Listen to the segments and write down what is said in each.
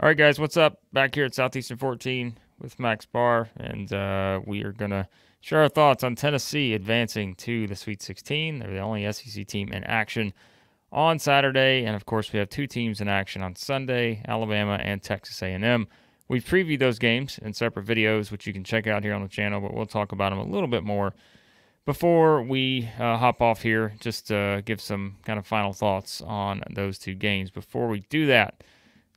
All right, guys, what's up? Back here at Southeastern 14 with Max Barr, and uh, we are going to share our thoughts on Tennessee advancing to the Sweet 16. They're the only SEC team in action on Saturday, and of course, we have two teams in action on Sunday: Alabama and Texas A&M. We've previewed those games in separate videos, which you can check out here on the channel, but we'll talk about them a little bit more before we uh, hop off here. Just to give some kind of final thoughts on those two games. Before we do that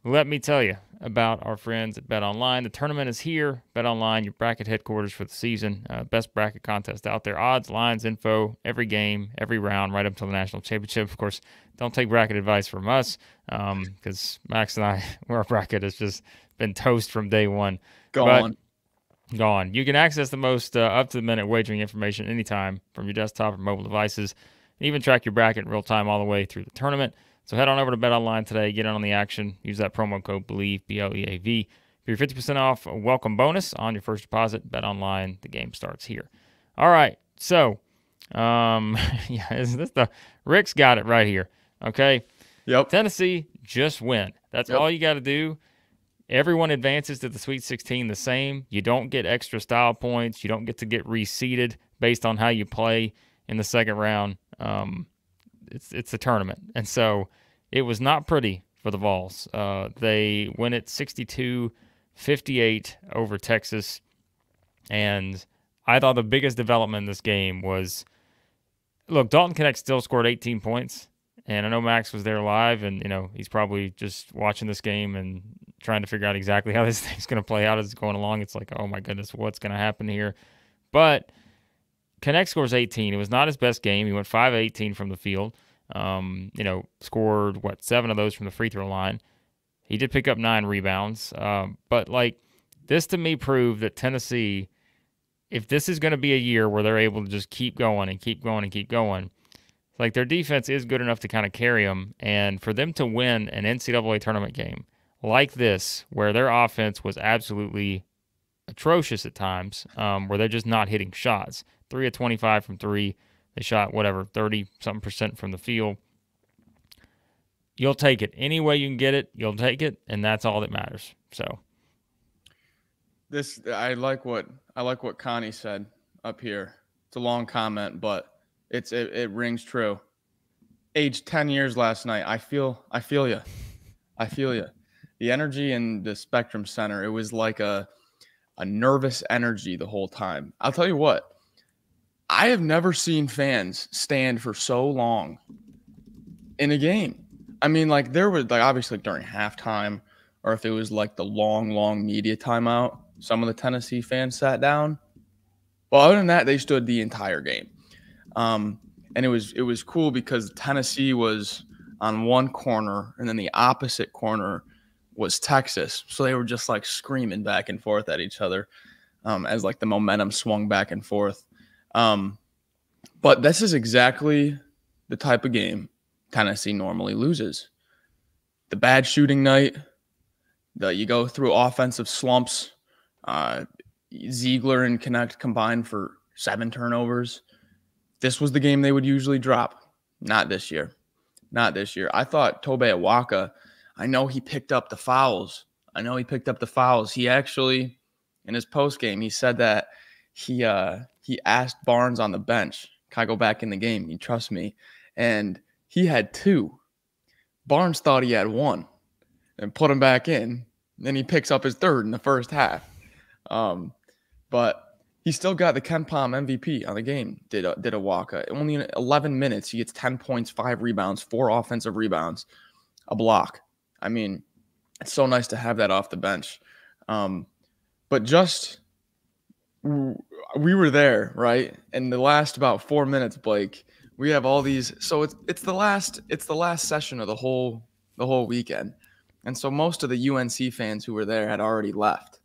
let me tell you about our friends at Bet Online. The tournament is here. Bet Online, your bracket headquarters for the season. Uh, best bracket contest out there. Odds, lines, info, every game, every round, right up to the national championship. Of course, don't take bracket advice from us because um, Max and I, our bracket has just been toast from day one. Gone. But gone. You can access the most uh, up to the minute wagering information anytime from your desktop or mobile devices. And even track your bracket in real time all the way through the tournament. So head on over to Bet Online today, get in on the action. Use that promo code BLEAV, B L E A V. For your 50% off a welcome bonus on your first deposit, Bet Online. The game starts here. All right. So, um, yeah, is this the Rick's got it right here. Okay. Yep. Tennessee, just win. That's Yep. all you got to do. Everyone advances to the Sweet 16 the same. You don't get extra style points. You don't get to get reseeded based on how you play in the second round. Um, it's it's a tournament, and so it was not pretty for the Vols. Uh, they win it 62-58 over Texas, and I thought the biggest development in this game was look Dalton Knecht still scored 18 points, and I know Max was there live, and you know he's probably just watching this game and trying to figure out exactly how this thing's going to play out as it's going along. It's like, oh my goodness, what's going to happen here? But Knecht scores 18. It was not his best game. He went 5 18 from the field. Um, you know, scored what seven of those from the free throw line. He did pick up nine rebounds. Um, but like this to me proved that Tennessee, if this is going to be a year where they're able to just keep going and keep going and keep going, like their defense is good enough to kind of carry them. And for them to win an NCAA tournament game like this, where their offense was absolutely atrocious at times, um, where they're just not hitting shots. Three of 25 from three. They shot whatever, 30 something percent from the field. You'll take it. Any way you can get it, you'll take it. And that's all that matters. So, This I like what I like what Connie said up here. It's a long comment, but it's it, it rings true. Age 10 years last night. I feel I feel you. I feel you. The energy in the Spectrum Center, it was like a a nervous energy the whole time. I'll tell you what. I have never seen fans stand for so long in a game. I mean, like there was like obviously during halftime, or if it was like the long, long media timeout, some of the Tennessee fans sat down. Well, other than that, they stood the entire game. Um, and it was it was cool because Tennessee was on one corner, and then the opposite corner was Texas. So they were just like screaming back and forth at each other um, as like the momentum swung back and forth. Um, but this is exactly the type of game Tennessee normally loses. The bad shooting night, the you go through offensive slumps. Uh, Zeigler and Knecht combined for seven turnovers. This was the game they would usually drop. Not this year. Not this year. I thought Tobe Awaka, I know he picked up the fouls. I know he picked up the fouls. He actually, in his post game, he said that he uh he asked Barnes on the bench, "Can I go back in the game? You trust me?" And he had two. Barnes thought he had one, and put him back in. Then he picks up his third in the first half. Um, but he still got the KenPom MVP on the game. Did a, did a Waka only in 11 minutes? He gets 10 points, five rebounds, four offensive rebounds, a block. I mean, it's so nice to have that off the bench. Um, but just we were there, right? In the last about four minutes, Blake, we have all these. So it's it's the last it's the last session of the whole the whole weekend, and so most of the UNC fans who were there had already left.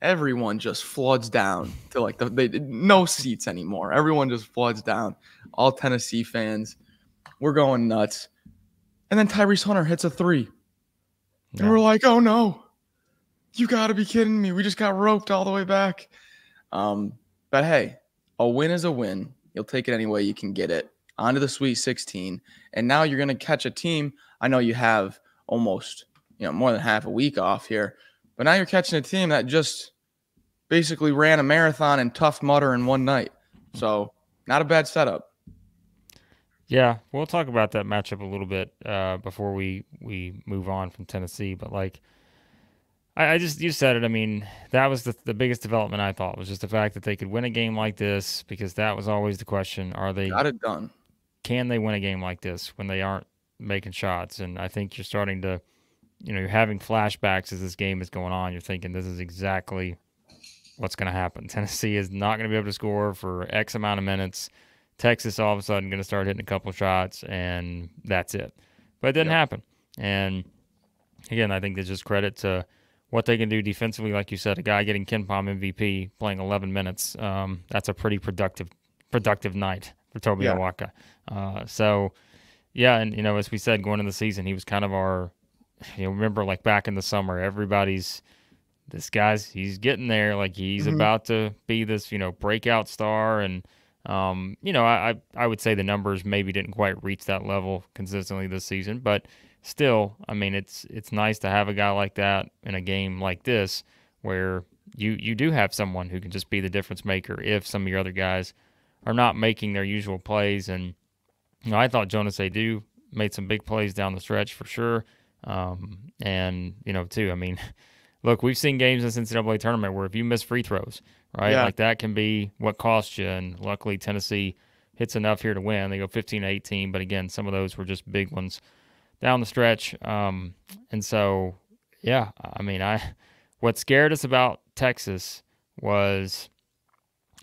Everyone just floods down to like the they no seats anymore. Everyone just floods down. All Tennessee fans, we're going nuts. And then Tyrese Hunter hits a three, yeah. and we're like, "Oh no, you got to be kidding me! We just got roped all the way back." Um, but hey, a win is a win. You'll take it any way you can get it. Onto the Sweet 16. And now you're going to catch a team. I know you have almost you know, more than half a week off here. But now you're catching a team that just basically ran a marathon in Tough Mudder in one night. So not a bad setup. Yeah, we'll talk about that matchup a little bit uh, before we we move on from Tennessee. But like, I, I, just you said it. I mean, that was the the biggest development I thought was just the fact that they could win a game like this because that was always the question: Are they got it done? Can they win a game like this when they aren't making shots? And I think you're starting to, you know, you're having flashbacks as this game is going on. You're thinking this is exactly what's going to happen. Tennessee is not going to be able to score for X amount of minutes Texas all of a sudden going to start hitting a couple shots, and that's it. But it didn't yep. happen. And again, I think there's just credit to what they can do defensively. Like you said, a guy getting KenPom MVP playing 11 minutes. Um, that's a pretty productive productive night for Tobe yeah. Awaka. Uh, so, yeah, and you know, as we said going into the season, he was kind of our. You know, remember like back in the summer, everybody's this guy's he's getting there. Like he's mm-hmm. about to be this you know breakout star and um, you know, I I would say the numbers maybe didn't quite reach that level consistently this season, but still, I mean, it's it's nice to have a guy like that in a game like this where you you do have someone who can just be the difference maker if some of your other guys are not making their usual plays. And you know, I thought Jonas Aidoo made some big plays down the stretch for sure. Um, and you know, too, I mean, look, we've seen games in the NCAA tournament where if you miss free throws, right? Yeah. Like that can be what costs you. And luckily, Tennessee hits enough here to win. They go 15 18, but again, some of those were just big ones down the stretch. Um, and so, yeah, I mean, I what scared us about Texas was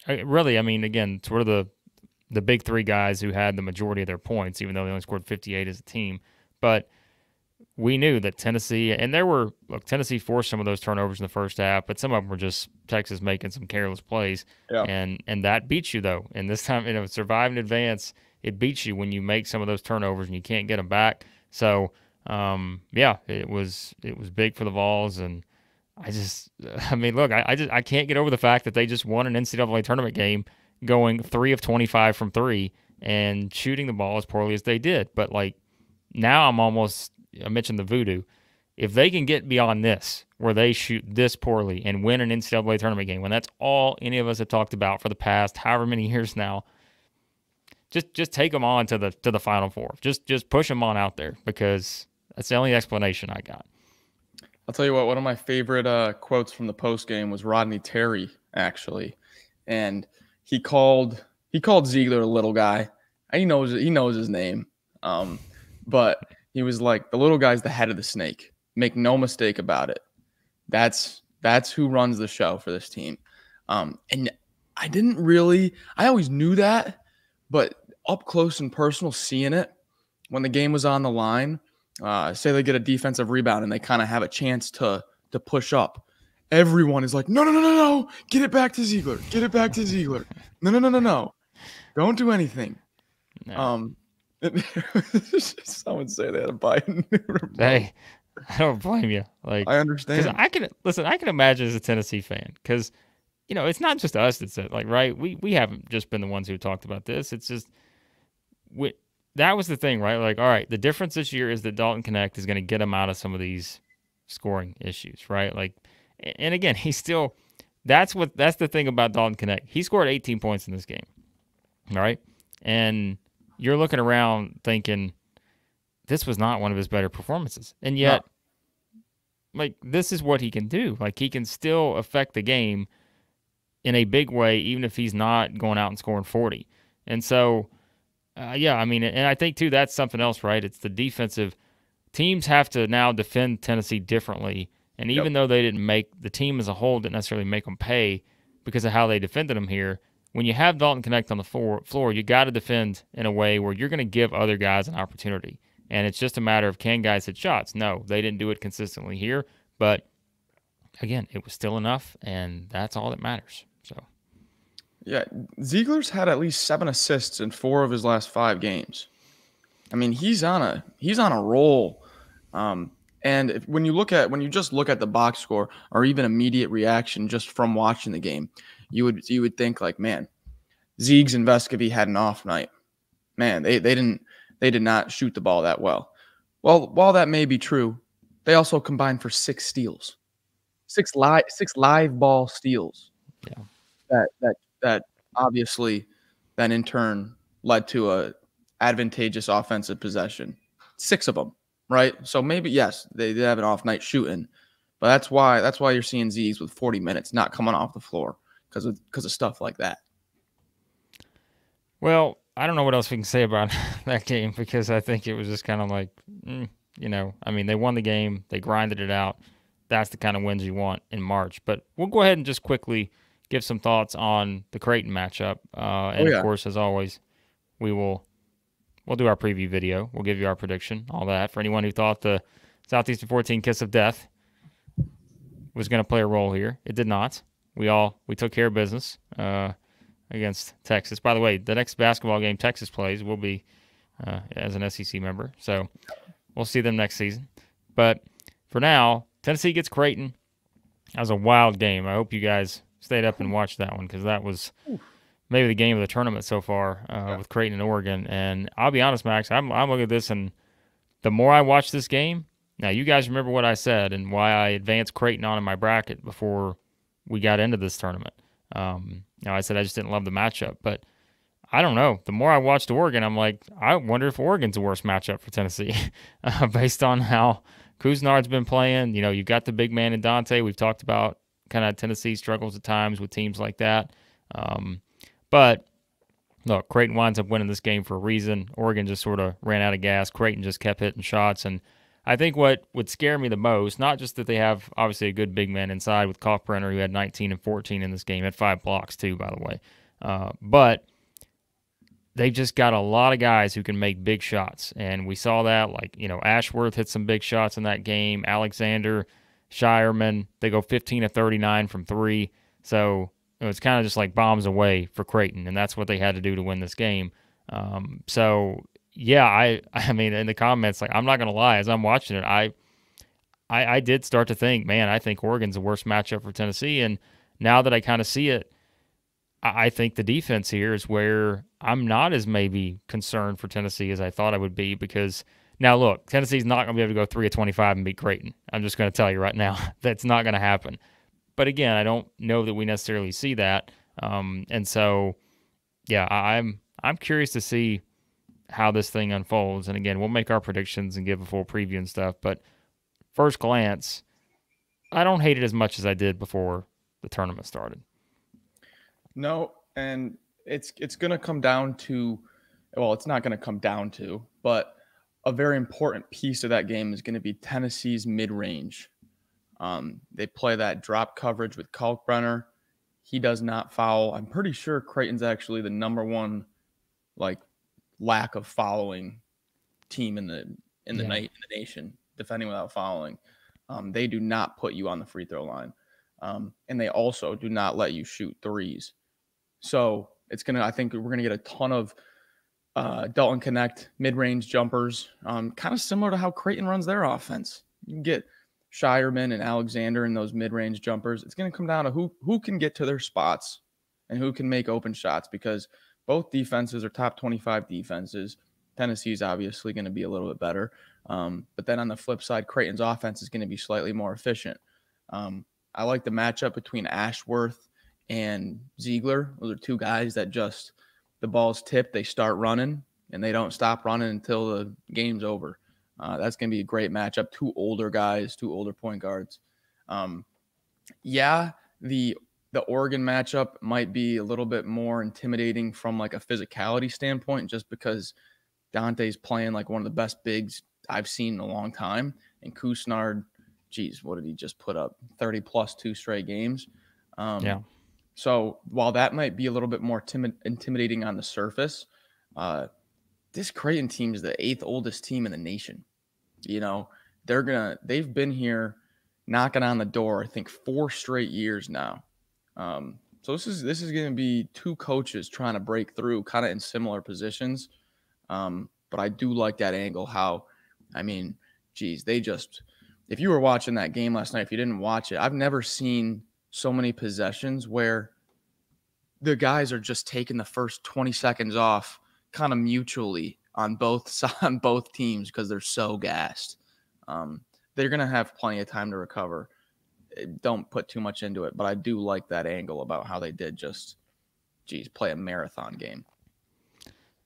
really, I mean, again, sort of the the big three guys who had the majority of their points, even though they only scored 58 as a team. But we knew that Tennessee, and there were, look, Tennessee forced some of those turnovers in the first half, but some of them were just Texas making some careless plays. Yeah. And and that beats you, though. And this time, you know, survive in advance, it beats you when you make some of those turnovers and you can't get them back. So, um, yeah, it was it was big for the Vols. And I just, I mean, look, I, I just I can't get over the fact that they just won an NCAA tournament game going three of 25 from three and shooting the ball as poorly as they did. But, like, now I'm almost I mentioned the voodoo. If they can get beyond this, where they shoot this poorly and win an NCAA tournament game, when that's all any of us have talked about for the past however many years now, just just take them on to the to the Final Four. Just just push them on out there because that's the only explanation I got. I'll tell you what. One of my favorite uh, quotes from the post game was Rodney Terry actually, and he called he called Zeigler a little guy. He knows he knows his name, um, but he was like, the little guy's the head of the snake. Make no mistake about it. That's that's who runs the show for this team. Um, and I didn't really, I always knew that, but up close and personal, seeing it when the game was on the line, uh, say they get a defensive rebound and they kind of have a chance to to push up. Everyone is like, no, no, no, no, no, get it back to Zeigler, get it back to Zeigler. No, no, no, no, no, don't do anything. No. Um, Someone say they had a Biden. hey, I don't blame you. Like I understand. I can listen. I can imagine as a Tennessee fan because you know it's not just us that's it. Like right, we we haven't just been the ones who talked about this. It's just we, that was the thing, right? Like all right, the difference this year is that Dalton Knecht is going to get him out of some of these scoring issues, right? Like, and again, he's still. That's what. That's the thing about Dalton Knecht. He scored 18 points in this game, all right, and you're looking around thinking this was not one of his better performances. And yet, no. like, this is what he can do. Like, he can still affect the game in a big way, even if he's not going out and scoring 40. And so, uh, yeah, I mean, and I think, too, that's something else, right? It's the defensive. Teams have to now defend Tennessee differently. And even yep. though they didn't make the team as a whole didn't necessarily make them pay because of how they defended them here, when you have Dalton Knecht on the floor, floor you got to defend in a way where you're going to give other guys an opportunity. And it's just a matter of can guys hit shots? No, they didn't do it consistently here, but again, it was still enough, and that's all that matters. Yeah, Zeigler's had at least seven assists in four of his last five games. I mean, he's on a he's on a roll. Um, and if, when you look at when you just look at the box score or even immediate reaction just from watching the game, you would you would think like, man, Zeegs and Vescovi had an off night. Man, they, they didn't they did not shoot the ball that well. Well, while that may be true, They also combined for six steals, six live six live ball steals. Yeah. That that that obviously then in turn led to a advantageous offensive possession. Six of them, right? So maybe yes, they did have an off night shooting, but that's why that's why you're seeing Z's with 40 minutes not coming off the floor because of because of stuff like that. Well, I don't know what else we can say about that game because I think it was just kind of like, mm, you know, I mean, they won the game, they grinded it out. That's the kind of wins you want in March. But we'll go ahead and just quickly give some thoughts on the Creighton matchup. Uh, and oh, yeah. of course, as always, we will we'll do our preview video. We'll give you our prediction, all that. For anyone who thought the Southeastern 14 kiss of death was going to play a role here, it did not. We all we took care of business uh, against Texas. By the way, the next basketball game Texas plays will be uh, as an SEC member, so we'll see them next season. But for now, Tennessee gets Creighton. That was a wild game. I hope you guys stayed up and watched that one because that was maybe the game of the tournament so far uh, yeah. with Creighton and Oregon. And I'll be honest, Max, I'm, I'm looking at this, and the more I watch this game, now you guys remember what I said and why I advanced Creighton on in my bracket before we got into this tournament. Um, now I said I just didn't love the matchup, but I don't know. The more I watched Oregon, I'm like, I wonder if Oregon's the worst matchup for Tennessee, uh, based on how Couisnard's been playing. You know, you've got the big man in Dante. We've talked about kind of Tennessee struggles at times with teams like that. Um, but look, Creighton winds up winning this game for a reason. Oregon just sort of ran out of gas. Creighton just kept hitting shots. And I think what would scare me the most, not just that they have obviously a good big man inside with Kalkbrenner, who had 19 and 14 in this game, had five blocks too, by the way, uh, but they've just got a lot of guys who can make big shots. And we saw that, like, you know, Ashworth hit some big shots in that game. Alexander, Scheierman, they go 15 to 39 from three. So it's kind of just like bombs away for Creighton, and that's what they had to do to win this game. Um, so yeah, I I mean in the comments, like I'm not gonna lie, as I'm watching it, I, I I did start to think, man, I think Oregon's the worst matchup for Tennessee, and now that I kind of see it, I, I think the defense here is where I'm not as maybe concerned for Tennessee as I thought I would be because now look, Tennessee's not gonna be able to go three of 25 and beat Creighton. I'm just gonna tell you right now, that's not gonna happen. But again, I don't know that we necessarily see that. Um, and so, yeah, I'm I'm curious to see how this thing unfolds. And again, we'll make our predictions and give a full preview and stuff. But first glance, I don't hate it as much as I did before the tournament started. No, and it's it's going to come down to well, it's not going to come down to, but a very important piece of that game is going to be Tennessee's mid-range. Um, they play that drop coverage with Kalkbrenner. He does not foul. I'm pretty sure Creighton's actually the number one like lack of following team in the in the yeah. night in the nation, defending without fouling. Um, they do not put you on the free throw line, um, and they also do not let you shoot threes. So it's gonna. I think we're gonna get a ton of uh, Dalton Knecht mid range jumpers, um, kind of similar to how Creighton runs their offense. You can get Scheierman and Alexander in those mid-range jumpers. It's going to come down to who who can get to their spots and who can make open shots because both defenses are top 25 defenses. Tennessee's obviously going to be a little bit better. Um, but then on the flip side, Creighton's offense is going to be slightly more efficient. Um, I like the matchup between Ashworth and Zeigler. Those are two guys that just the ball's tipped, they start running, and they don't stop running until the game's over. Uh, that's going to be a great matchup. Two older guys, two older point guards. Um, yeah, the the Oregon matchup might be a little bit more intimidating from like a physicality standpoint, just because Dante's playing like one of the best bigs I've seen in a long time, and Couisnard, geez, what did he just put up? Thirty plus two straight games. Um, yeah. So while that might be a little bit more timid, intimidating on the surface, uh, this Creighton team is the eighth oldest team in the nation. You know, they're gonna they've been here knocking on the door, I think four straight years now. Um, so this is this is gonna be two coaches trying to break through kind of in similar positions. Um, but I do like that angle, how I mean, geez, they just if you were watching that game last night, if you didn't watch it, I've never seen so many possessions where the guys are just taking the first 20 seconds off kind of mutually on both on both teams because they're so gassed. Um, they're going to have plenty of time to recover. Eh, don't put too much into it, but I do like that angle about how they did just, geez, play a marathon game.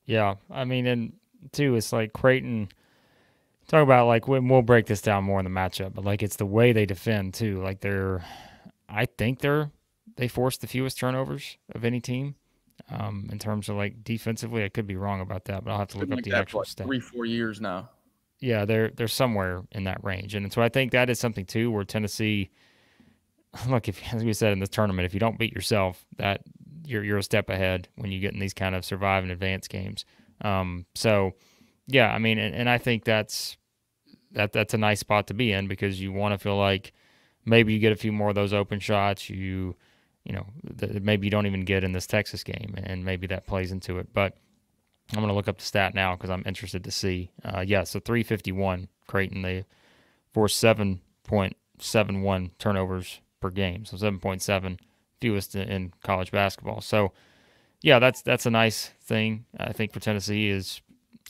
Yeah, I mean, and too, it's like Creighton. Talk about like we'll break this down more in the matchup, but like it's the way they defend too. Like they're, I think they're they force the fewest turnovers of any team. Um, in terms of like defensively, I could be wrong about that, but I'll have to look up the actual stat. Three, four years now. Yeah, they're they're somewhere in that range, and so I think that is something too where Tennessee. Look, if as we said in this tournament, if you don't beat yourself, that you're you're a step ahead when you get in these kind of survive and advance games. Um, so, yeah, I mean, and, and I think that's that that's a nice spot to be in because you want to feel like maybe you get a few more of those open shots. You you know maybe you don't even get in this Texas game, and maybe that plays into it. But I'm going to look up the stat now because I'm interested to see. Uh, yeah, so 351 Creighton they forced 7.71 turnovers per game, so 7.7 fewest in college basketball. So yeah, that's that's a nice thing. I think for Tennessee is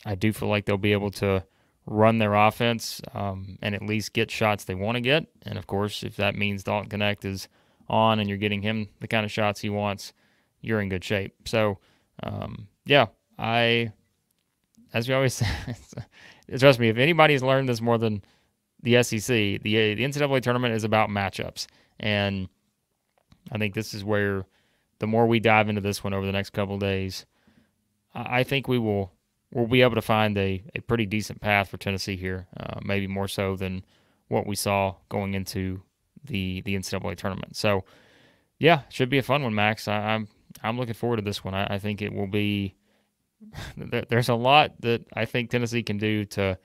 I do feel like they'll be able to run their offense um, and at least get shots they want to get. And of course, if that means Dalton Knecht is on and you're getting him the kind of shots he wants, you're in good shape. So um, yeah, I as we always say, trust me, if anybody's learned this more than the SEC, the the NCAA tournament is about matchups, and I think this is where the more we dive into this one over the next couple days, I think we will we'll be able to find a, a pretty decent path for Tennessee here, uh, maybe more so than what we saw going into the the NCAA tournament. So, yeah, should be a fun one, Max. I, am I'm, I'm looking forward to this one. I, I think it will be. there's a lot that I think Tennessee can do to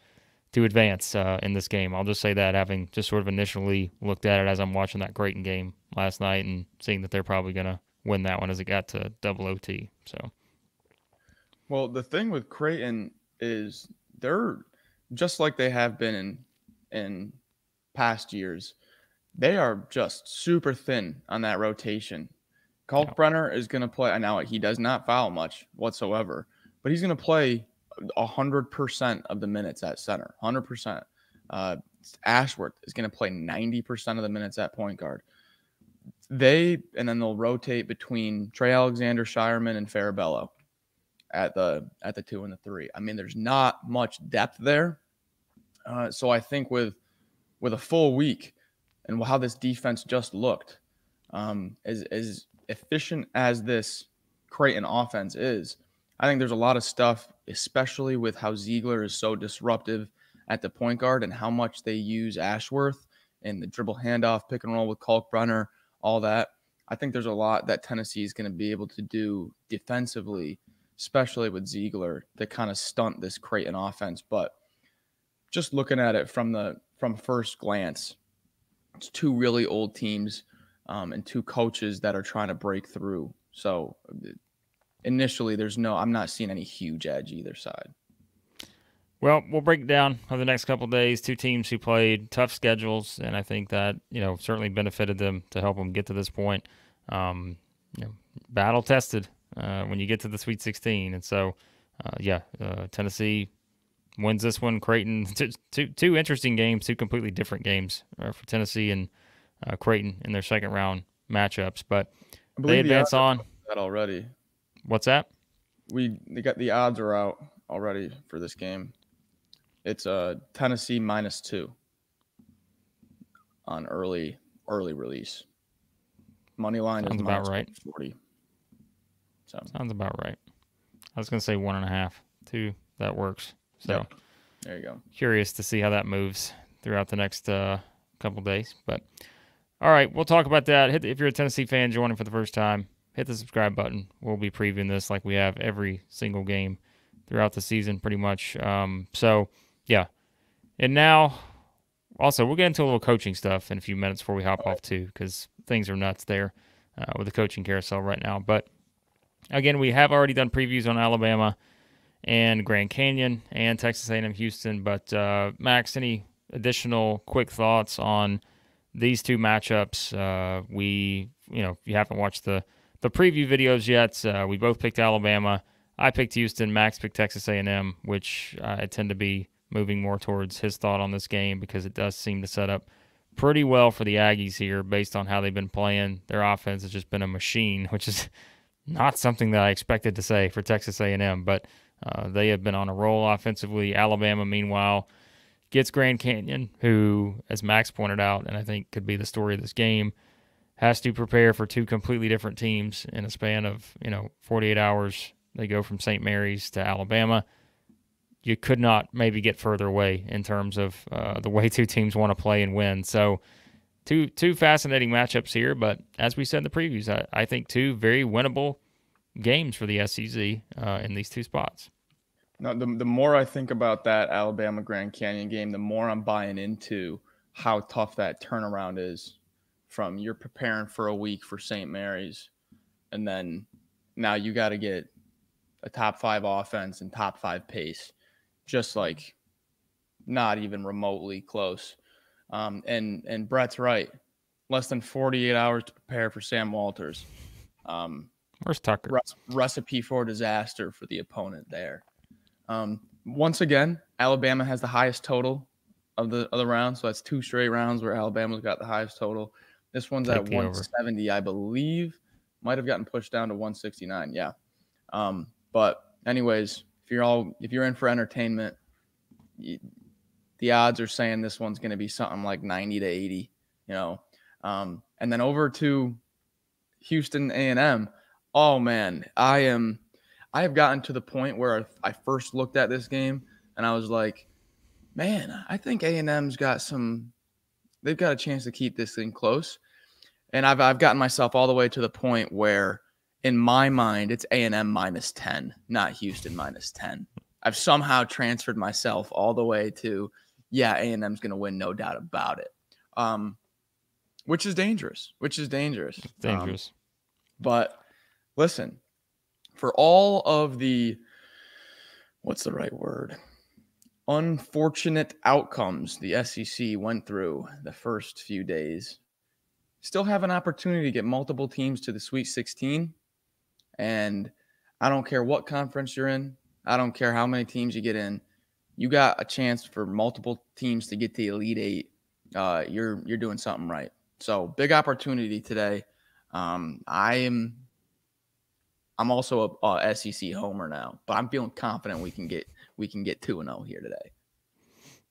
to advance uh, in this game. I'll just say that, having just sort of initially looked at it as I'm watching that Creighton game last night and seeing that they're probably going to win that one as it got to double OT. So, well, the thing with Creighton is they're just like they have been in in past years. They are just super thin on that rotation. Kalkbrenner yeah. is going to play. And now he does not foul much whatsoever, but he's going to play hundred percent of the minutes at center. Hundred percent. Uh, Ashworth is going to play ninety percent of the minutes at point guard they and then they'll rotate between Trey Alexander, Scheierman, and Farabello at the at the two and the three. I mean, there's not much depth there. Uh, so I think with with a full week and how this defense just looked, um, as as efficient as this Creighton offense is, I think there's a lot of stuff, especially with how Zeigler is so disruptive at the point guard and how much they use Ashworth and the dribble handoff, pick and roll with Kalkbrenner all that. I think there's a lot that Tennessee is going to be able to do defensively, especially with Zeigler, to kind of stunt this Creighton offense. But just looking at it from the from first glance, it's two really old teams um, and two coaches that are trying to break through. So initially, there's no, I'm not seeing any huge edge either side. Well, we'll break down over the next couple days. Two teams who played tough schedules, and I think that you know certainly benefited them to help them get to this point. Um, you know, battle tested uh, when you get to the Sweet 16, and so uh, yeah, uh, Tennessee wins this one. Creighton, two, two, two interesting games, two completely different games uh, for Tennessee and uh, Creighton in their second round matchups, but they advance the on. That already. What's that? We they got the odds are out already for this game. It's a uh, Tennessee minus two on early early release. Money line Sounds is about right. Forty. So sounds about right. I was gonna say one and a half, two. That works. So yep. there you go. Curious to see how that moves throughout the next uh, couple days. But all right, we'll talk about that. Hit the, if you're a Tennessee fan joining for the first time, hit the subscribe button. We'll be previewing this like we have every single game throughout the season, pretty much. Um, so yeah. And now, also, we'll get into a little coaching stuff in a few minutes before we hop off, too, because things are nuts there uh, with the coaching carousel right now. But again, we have already done previews on Alabama and Grand Canyon and Texas A&M Houston. But uh, Max, any additional quick thoughts on these two matchups? Uh, we, you know, if you haven't watched the the preview videos yet, uh, we both picked Alabama. I picked Houston. Max picked Texas A&M, which I tend to be moving more towards his thought on this game because it does seem to set up pretty well for the Aggies here based on how they've been playing. Their offense has just been a machine, which is not something that I expected to say for Texas A&M, but uh, they have been on a roll offensively. Alabama, meanwhile, gets Grand Canyon, who, as Max pointed out, and I think could be the story of this game, has to prepare for two completely different teams in a span of you know 48 hours. They go from St. Mary's to Alabama. You could not maybe get further away in terms of uh, the way two teams want to play and win. So, two two fascinating matchups here. But as we said in the previews, I, I think two very winnable games for the SEC uh, in these two spots. No, the, the more I think about that Alabama Grand Canyon game, the more I'm buying into how tough that turnaround is from you're preparing for a week for St. Mary's and then now you got to get a top 5 offense and top 5 pace just like not even remotely close. Um, and and Brett's right. Less than 48 hours to prepare for Sam Walters. Um, Where's Tucker? Re- recipe for disaster for the opponent there. Um, once again, Alabama has the highest total of the of the round, so that's two straight rounds where Alabama's got the highest total. This one's Take at 170, over. I believe. Might have gotten pushed down to 169. Yeah. Um, but anyways, if you're all if you're in for entertainment, you, the odds are saying this one's going to be something like 90 to 80. You know, um, and then over to Houston A&M. Oh man, I am I have gotten to the point where I first looked at this game and I was like, man, I think A&M's got some they've got a chance to keep this thing close. And I've I've gotten myself all the way to the point where in my mind it's A&M minus 10, not Houston minus 10. I've somehow transferred myself all the way to yeah, A&M's going to win no doubt about it. Um which is dangerous, which is dangerous. dangerous. Um, but listen, for all of the what's the right word? Unfortunate outcomes the SEC went through the first few days. Still have an opportunity to get multiple teams to the Sweet 16. And I don't care what conference you're in, I don't care how many teams you get in. You got a chance for multiple teams to get to the Elite Eight. Uh, you're you're doing something right. So big opportunity today. Um, I am I'm also a, a, SEC homer now, but I'm feeling confident we can get we can get two and zero oh here today.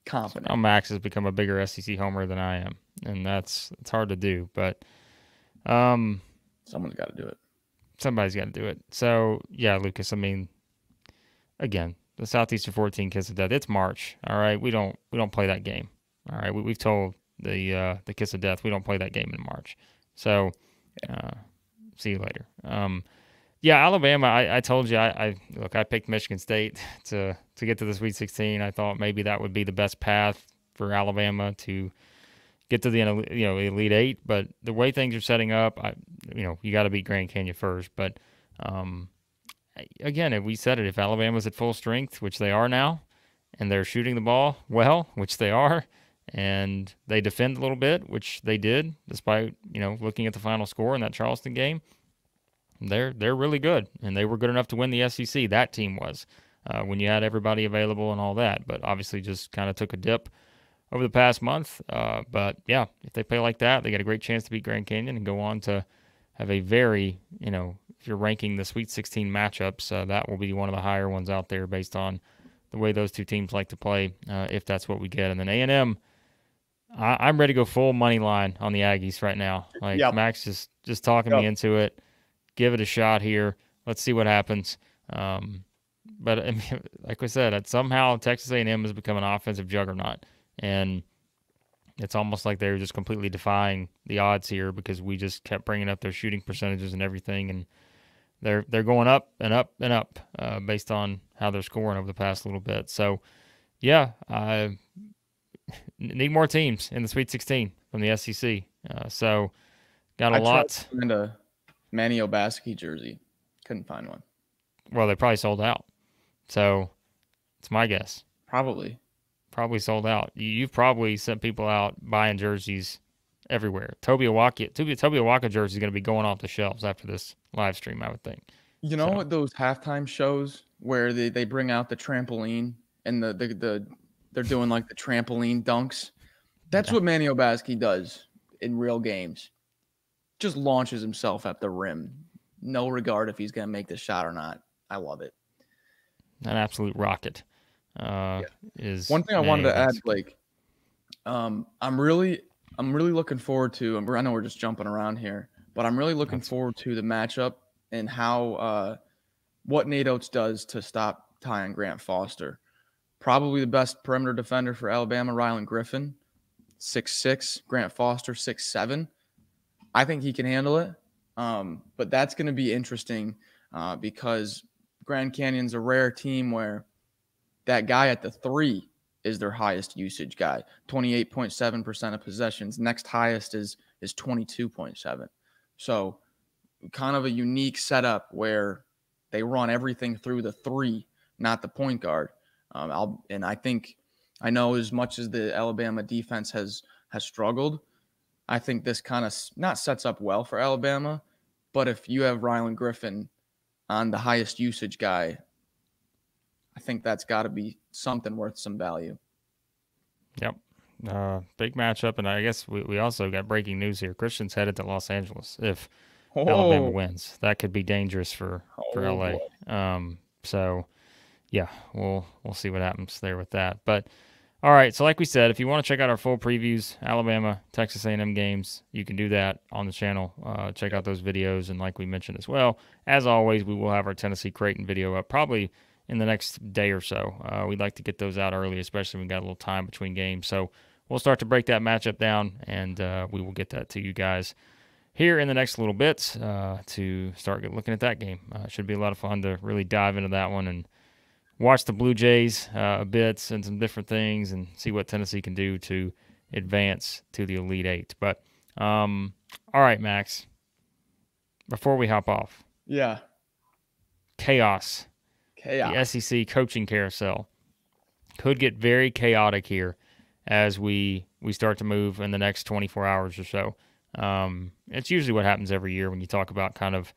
Confident. Max has become a bigger SEC homer than I am, and that's it's hard to do, but um, someone's got to do it. Somebody's got to do it. So yeah, Lucas. I mean, again, the Southeastern 14 Kiss of Death. It's March. All right, we don't we don't play that game. All right, we, have told the uh, the Kiss of Death we don't play that game in March. So uh, see you later. Um, yeah, Alabama. I, I told you. I, I, look. I picked Michigan State to to get to the Sweet 16. I thought maybe that would be the best path for Alabama to get to the you know Elite Eight. But the way things are setting up, I you know you got to beat Grand Canyon first. But um, again, if we said it, if Alabama's at full strength, which they are now, and they're shooting the ball well, which they are, and they defend a little bit, which they did, despite you know looking at the final score in that Charleston game they're they're really good, and they were good enough to win the SEC. That team was uh, when you had everybody available and all that, but obviously just kind of took a dip over the past month. Uh, but yeah, if they play like that, they got a great chance to beat Grand Canyon and go on to have a very you know if you're ranking the Sweet 16 matchups, uh, that will be one of the higher ones out there based on the way those two teams like to play. Uh, if that's what we get, and then A and M. I'm ready to go full money line on the Aggies right now. Like yep. Max just just talking yep. me into it give it a shot here. Let's see what happens. Um, but I mean, like I said, somehow Texas A&M has become an offensive juggernaut, and it's almost like they're just completely defying the odds here because we just kept bringing up their shooting percentages and everything, and they're they're going up and up and up uh, based on how they're scoring over the past little bit. So, yeah, I need more teams in the Sweet 16 from the SEC. Uh, so, got a I lot. In a Manny Obaseki jersey. Couldn't find one. Well, they probably sold out. So it's my guess. Probably. Probably sold out. You've probably sent people out buying jerseys everywhere. Tobe Awaka, Tobe, Tobe Awaka jersey is going to be going off the shelves after this live stream, I would think. You know so. those halftime shows where they, they bring out the trampoline and the, the, the they're doing like the trampoline dunks. That's yeah. what Manny Obaseki does in real games. Just launches himself at the rim. No regard if he's going to make the shot or not. I love it. An absolute rocket. Uh, yeah. Is one thing I wanted to add, like, Um, I'm really, I'm really looking forward to. I know we're just jumping around here, but I'm really looking That's forward to the matchup and how uh, what Nate Oats does to stop Tyon Grant Foster. Probably the best perimeter defender for Alabama, Rylan Griffin, six six. Grant Foster, six seven. I think he can handle it. Um, but that's going to be interesting uh, because Grand Canyon's a rare team where that guy at the three is their highest usage guy. 28.7% of possessions. Next highest is is 22.7 so kind of a unique setup where they run everything through the three not the point guard. Um, and i think i know as much as the alabama defense has has struggled i think this kind of not sets up well for alabama but if you have rylan griffin on the highest usage guy I think that's got to be something worth some value. Yep. Uh, big matchup. And I guess we, we also got breaking news here. Christian's headed to Los Angeles if oh. Alabama wins. That could be dangerous for, for oh, LA. Um, so, yeah, we'll we'll see what happens there with that. But all right, so like we said, if you want to check out our full previews, Alabama, Texas A&M games, you can do that on the channel. Uh, check out those videos, and like we mentioned as well, as always, we will have our Tennessee Creighton video up probably in the next day or so. Uh, we'd like to get those out early, especially when we got a little time between games. So we'll start to break that matchup down, and uh, we will get that to you guys here in the next little bit uh, to start looking at that game. Uh, should be a lot of fun to really dive into that one and watch the Blue Jays uh, a bit and some different things and see what Tennessee can do to advance to the Elite Eight. But um, all right, Max. Before we hop off, yeah, chaos The SEC coaching carousel could get very chaotic here as we we start to move in the next 24 hours or so. Um, it's usually what happens every year when you talk about kind of,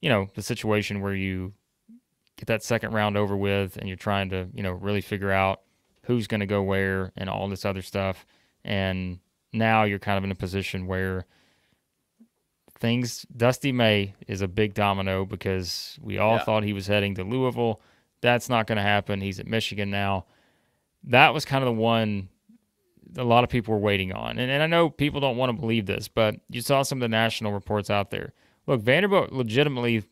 you know, the situation where you get that second round over with and you're trying to, you know, really figure out who's going to go where and all this other stuff. And now you're kind of in a position where things Dusty May is a big domino because we all yeah. thought he was heading to Louisville. That's not going to happen. He's at Michigan now. That was kind of the one a lot of people were waiting on. And, and I know people don't want to believe this, but you saw some of the national reports out there. Look, Vanderbilt legitimately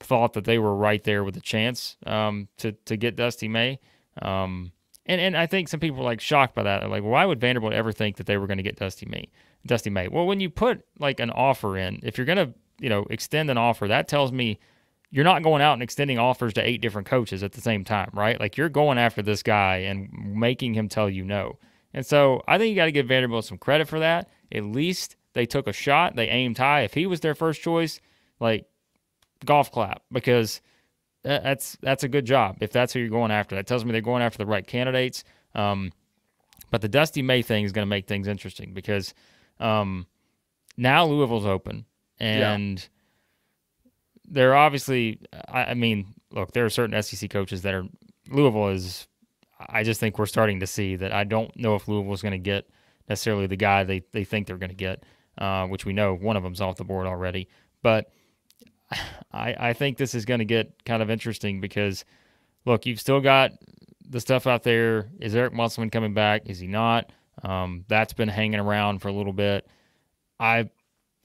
thought that they were right there with a chance um, to to get Dusty May. Um, and and I think some people were like shocked by that. They're like, why would Vanderbilt ever think that they were going to get Dusty May? Dusty May. Well, when you put like an offer in, if you're going to, you know, extend an offer, that tells me you're not going out and extending offers to eight different coaches at the same time, right? Like you're going after this guy and making him tell you no. And so I think you got to give Vanderbilt some credit for that. At least they took a shot, they aimed high. If he was their first choice, like golf clap because that's that's a good job if that's who you're going after. That tells me they're going after the right candidates. Um, but the Dusty May thing is going to make things interesting because um, now Louisville's open, and yeah. they're obviously. I, I mean, look, there are certain SEC coaches that are Louisville is. I just think we're starting to see that. I don't know if Louisville's going to get necessarily the guy they, they think they're going to get, uh, which we know one of them's off the board already. But I, I think this is going to get kind of interesting because, look, you've still got the stuff out there. Is Eric Musselman coming back? Is he not? Um, that's been hanging around for a little bit. I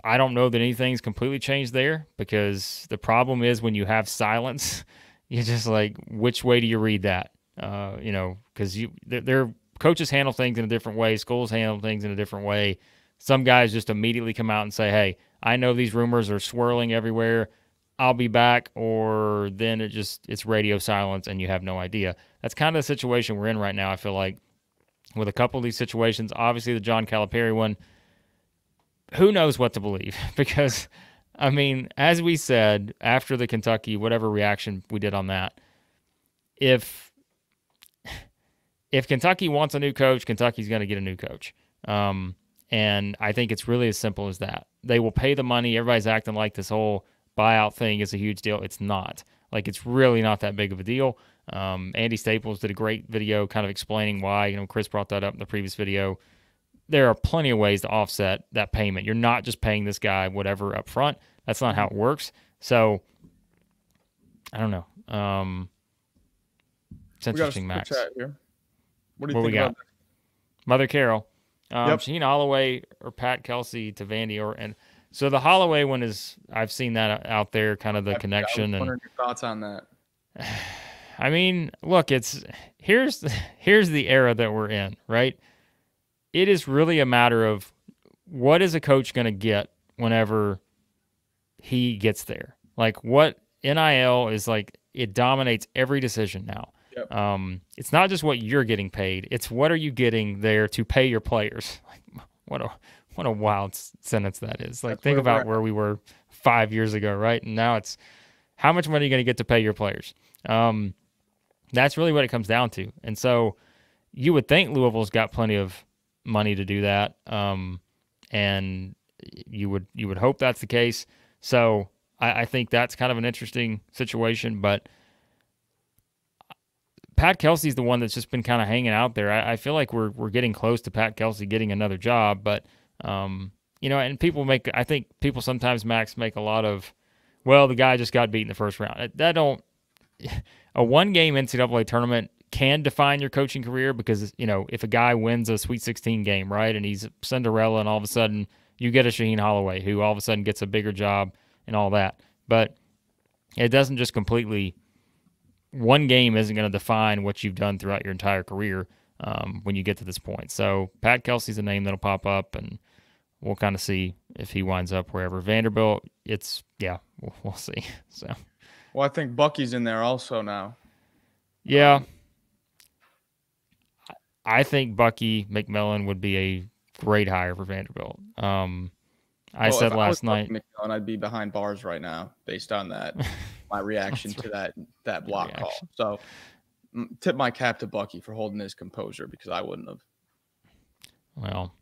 I don't know that anything's completely changed there because the problem is when you have silence, you're just like, which way do you read that? Uh, you know, because you their coaches handle things in a different way, schools handle things in a different way. Some guys just immediately come out and say, "Hey, I know these rumors are swirling everywhere. I'll be back," or then it just it's radio silence and you have no idea. That's kind of the situation we're in right now. I feel like with a couple of these situations. Obviously, the John Calipari one, who knows what to believe? because, I mean, as we said after the Kentucky, whatever reaction we did on that, if if Kentucky wants a new coach, Kentucky's going to get a new coach. Um, and I think it's really as simple as that. They will pay the money. Everybody's acting like this whole buyout thing is a huge deal. It's not. Like, it's really not that big of a deal. Um, Andy Staples did a great video kind of explaining why. You know, Chris brought that up in the previous video. There are plenty of ways to offset that payment. You're not just paying this guy whatever up front. That's not how it works. So I don't know. Um, it's interesting, Max. What do you what think we got? Mother Carol, um, Yep. Shaheen Holloway or Pat Kelsey to Vandy, or and so the Holloway one is I've seen that out there, kind of the I- I connection, and wondering your thoughts on that. I mean, look, it's here's here's the era that we're in, right? It is really a matter of what is a coach going to get whenever he gets there. Like what NIL is like it dominates every decision now. Yep. Um, it's not just what you're getting paid; it's what are you getting there to pay your players. Like what a what a wild sentence that is. Like That's think about where we were five years ago, right? And now it's how much money are you going to get to pay your players? Um, that's really what it comes down to. And so you would think Louisville's got plenty of money to do that. Um, and you would you would hope that's the case. So I, I think that's kind of an interesting situation. But Pat Kelsey's the one that's just been kind of hanging out there. I, I feel like we're we're getting close to Pat Kelsey getting another job, but um, you know, and people make I think people sometimes Max make a lot of well, the guy just got beat in the first round. That don't a one game NCAA tournament can define your coaching career because you know if a guy wins a Sweet 16 game, right, and he's Cinderella, and all of a sudden you get a Shaheen Holloway who all of a sudden gets a bigger job and all that, but it doesn't just completely. One game isn't going to define what you've done throughout your entire career um, when you get to this point. So Pat Kelsey's a name that'll pop up, and we'll kind of see if he winds up wherever. Vanderbilt, it's yeah, we'll, we'll see. So Well, I think Bucky's in there also now. yeah, I think Bucky McMillan would be a great hire for Vanderbilt. Um, I Well, said last was night. McMillan, I'd be behind bars right now based on that. My reaction to that that block call. So, tip my cap to Bucky for holding his composure because I wouldn't have. Well,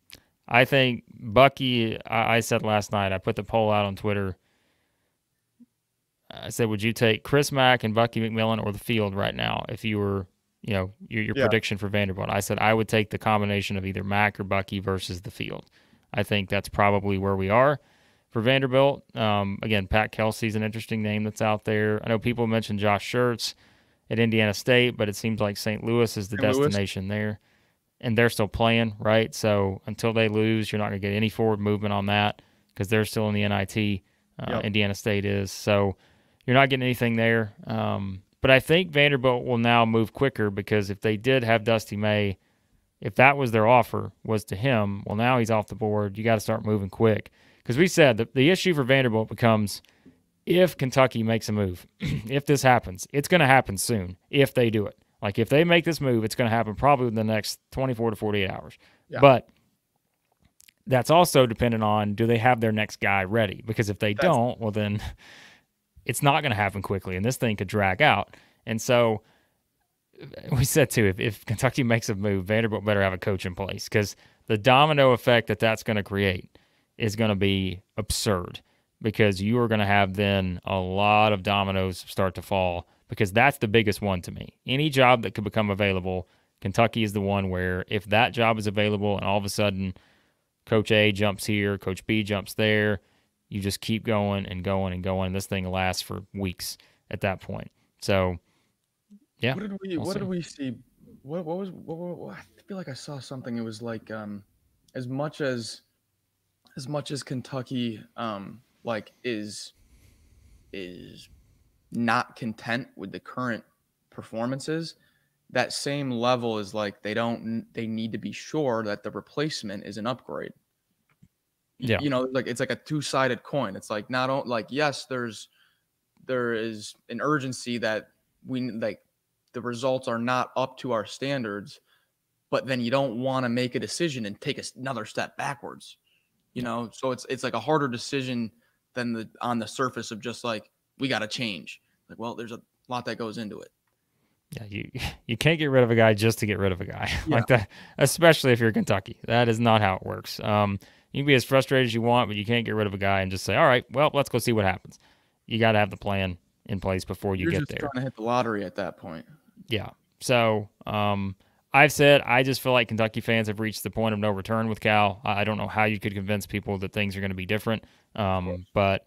I think Bucky. I, I said last night. I put the poll out on Twitter. I said, would you take Chris Mack and Bucky McMillan or the field right now if you were, you know, your, your Yeah. prediction for Vanderbilt? I said I would take the combination of either Mack or Bucky versus the field. I think that's probably where we are for Vanderbilt. Um, again, Pat Kelsey's an interesting name that's out there. I know people mentioned Josh Schertz at Indiana State, but it seems like St. Louis is the St. Louis? destination there. And they're still playing, right? So until they lose, you're not going to get any forward movement on that because they're still in the NIT. Uh, Yep. Indiana State is. So you're not getting anything there. Um, but I think Vanderbilt will now move quicker because if they did have Dusty May, if that was their offer was to him, well, now he's off the board. You got to start moving quick because we said that the issue for Vanderbilt becomes if Kentucky makes a move, if this happens, it's going to happen soon if they do it. Like if they make this move, it's going to happen probably within the next 24 to 48 hours. Yeah. But that's also dependent on do they have their next guy ready? Because if they That's- don't, well then it's not going to happen quickly, and this thing could drag out. And so we said too, if, if Kentucky makes a move, Vanderbilt better have a coach in place because the domino effect that that's going to create is going to be absurd because you are going to have then a lot of dominoes start to fall because that's the biggest one to me. Any job that could become available, Kentucky is the one where if that job is available and all of a sudden Coach A jumps here, Coach B jumps there, you just keep going and going and going. This thing lasts for weeks at that point. So, yeah, What did we? we'll what see. did we see? What, what was? What, what, I feel like I saw something. It was like um, as much as, as much as Kentucky um like is, is not content with the current performances. That same level is like they don't. They need to be sure that the replacement is an upgrade. Yeah. You know, like it's like a two-sided coin. It's like not only like yes, there's there is an urgency that we like the results are not up to our standards, but then you don't want to make a decision and take another step backwards. You know, so it's it's like a harder decision than the on the surface of just like we got to change. Like, well, there's a lot that goes into it. Yeah, you you can't get rid of a guy just to get rid of a guy Yeah. like that, especially if you're Kentucky. That is not how it works. Um, you can be as frustrated as you want, but you can't get rid of a guy and just say, "All right, well, let's go see what happens." You got to have the plan in place before you You're get just there. trying to hit the lottery at that point. Yeah. So um, I've said I just feel like Kentucky fans have reached the point of no return with Cal. I don't know how you could convince people that things are going to be different, um, but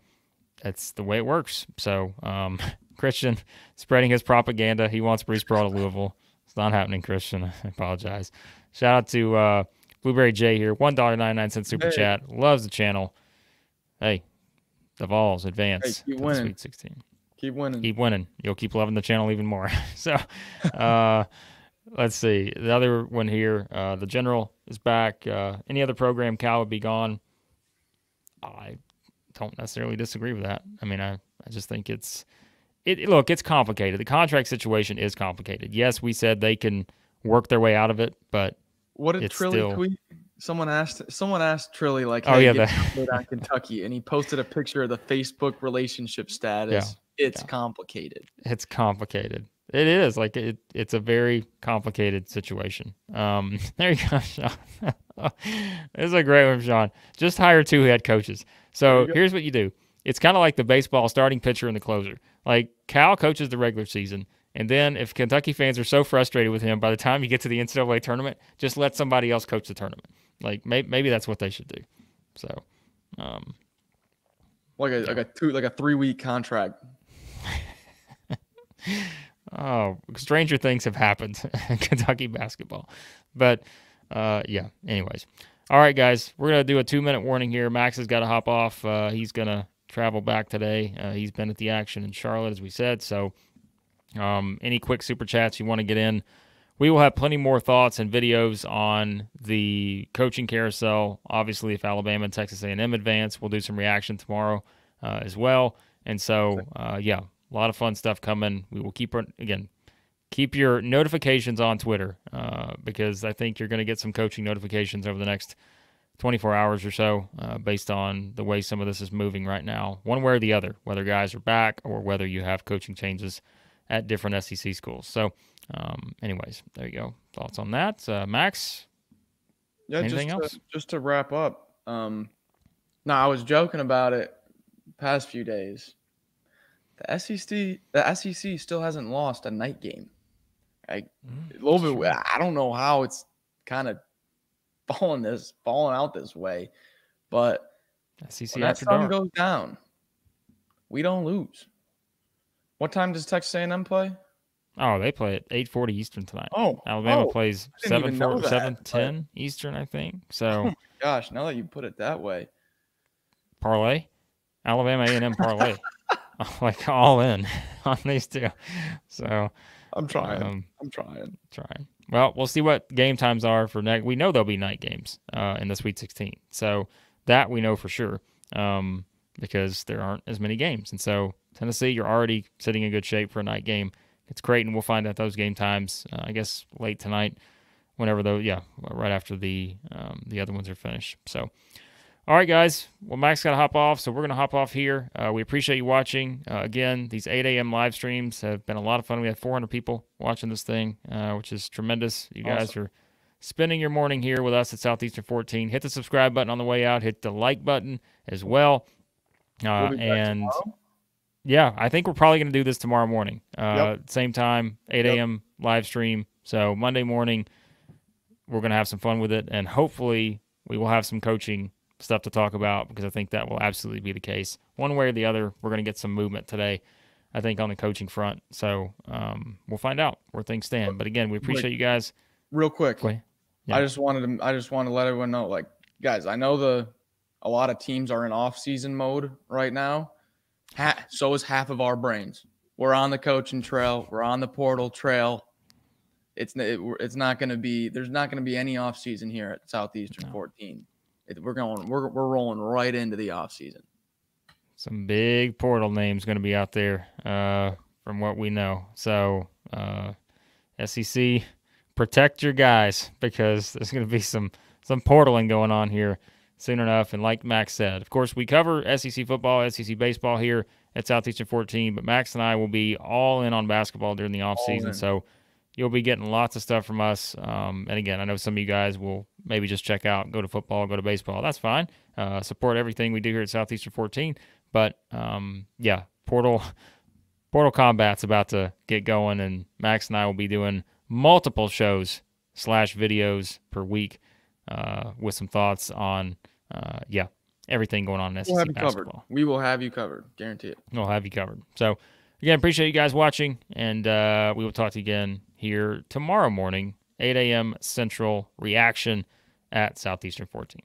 that's the way it works. So um, Christian spreading his propaganda. He wants Bruce Pearl to Louisville. It's not happening, Christian. I apologize. Shout out to uh, Blueberry J here. One dollar ninety nine cent super hey. chat. Loves the channel. Hey, the Vols advance hey, keep winning. Sweet Sixteen. Keep winning. Keep winning. You'll keep loving the channel even more. so, uh, let's see. The other one here, uh, the general is back. Uh, any other program, Cal would be gone. I don't necessarily disagree with that. I mean, I, I just think it's it. Look, it's complicated. The contract situation is complicated. Yes, we said they can work their way out of it, but what did Trilly still... tweet? Someone asked. Someone asked Trilly like, "Oh hey, yeah, the... on Kentucky," and he posted a picture of the Facebook relationship status. Yeah. It's yeah. complicated. It's complicated. It is like it. It's a very complicated situation. Um, there you go, Sean. this is a great one, Sean. Just hire two head coaches. So here's what you do. It's kind of like the baseball starting pitcher and the closer. Like Cal coaches the regular season, and then if Kentucky fans are so frustrated with him, by the time you get to the NCAA tournament, just let somebody else coach the tournament. Like maybe, maybe that's what they should do. So, um, like a like a two like a three week contract. oh, stranger things have happened in Kentucky basketball. But uh, yeah. Anyways, all right, guys, we're gonna do a two minute warning here. Max has got to hop off. Uh, he's gonna travel back today. Uh, he's been at the action in Charlotte, as we said. So, um, any quick super chats you want to get in? We will have plenty more thoughts and videos on the coaching carousel. Obviously, if Alabama and Texas A&M advance, we'll do some reaction tomorrow uh, as well. And so, uh, yeah, a lot of fun stuff coming. We will keep again keep your notifications on Twitter uh, because I think you're going to get some coaching notifications over the next 24 hours or so uh, based on the way some of this is moving right now, one way or the other, whether guys are back or whether you have coaching changes at different SEC schools. So, um, anyways, there you go. Thoughts on that, uh, Max? Yeah, anything just to, else? Just to wrap up. Um, no, I was joking about it past few days the SEC the SEC still hasn't lost a night game. Like mm, a little bit. I don't know how it's kind of falling this falling out this way, but SEC when that sun goes down, we don't lose. What time does Texas A&M play? Oh, they play at eight forty Eastern tonight. Oh, Alabama oh, plays seven four, seven ten Eastern, I think. So, oh gosh, now that you put it that way, parlay, Alabama A and M parlay. like all in on these two. So I'm trying. Um, I'm trying. Trying. Well, we'll see what game times are for next. We know there'll be night games uh, in the Sweet 16, so that we know for sure um, because there aren't as many games. And so Tennessee, you're already sitting in good shape for a night game. It's great, and we'll find out those game times. Uh, I guess late tonight, whenever though, yeah, right after the um, the other ones are finished. So. All right, guys. Well, Max got to hop off, so we're going to hop off here. Uh, we appreciate you watching. Uh, again, these 8 a.m. live streams have been a lot of fun. We had 400 people watching this thing, uh, which is tremendous. You awesome. guys are spending your morning here with us at Southeastern 14. Hit the subscribe button on the way out. Hit the like button as well. Uh, we'll and yeah, I think we're probably going to do this tomorrow morning. Uh, yep. Same time, 8 a.m. Yep. live stream. So Monday morning, we're going to have some fun with it, and hopefully, we will have some coaching stuff to talk about because I think that will absolutely be the case. One way or the other, we're going to get some movement today, I think, on the coaching front. So um, we'll find out where things stand. But again, we appreciate you guys. Real quick, yeah. I just wanted to I just want to let everyone know, like, guys, I know the a lot of teams are in off season mode right now. Ha- so is half of our brains. We're on the coaching trail. We're on the portal trail. It's it, it's not going to be there's not going to be any off season here at Southeastern no. 14 we're going we're we're rolling right into the off season. Some big portal names going to be out there, uh, from what we know. So uh, SEC, protect your guys because there's going to be some some portaling going on here soon enough. And like Max said, of course, we cover SEC football, SEC baseball here at Southeastern 14, but Max and I will be all in on basketball during the off season. So you'll be getting lots of stuff from us. Um, and again, I know some of you guys will maybe just check out, go to football, go to baseball. That's fine. Uh, support everything we do here at Southeastern 14. But um, yeah, portal Portal Combat's about to get going, and Max and I will be doing multiple shows slash videos per week uh, with some thoughts on, uh, yeah, everything going on in SEC We'll have you basketball. covered. We will have you covered. Guarantee it. We'll have you covered. So, again, appreciate you guys watching, and uh, we will talk to you again here tomorrow morning, 8 a.m. Central Reaction at Southeastern 14.